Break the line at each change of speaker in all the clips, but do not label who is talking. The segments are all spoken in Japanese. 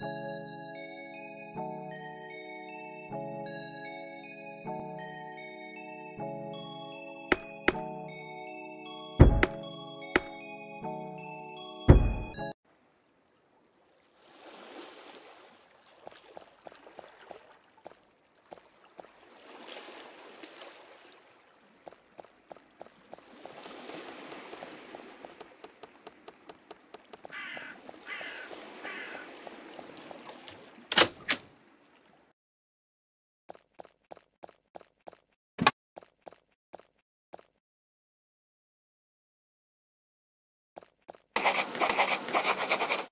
you よし。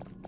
Thank you.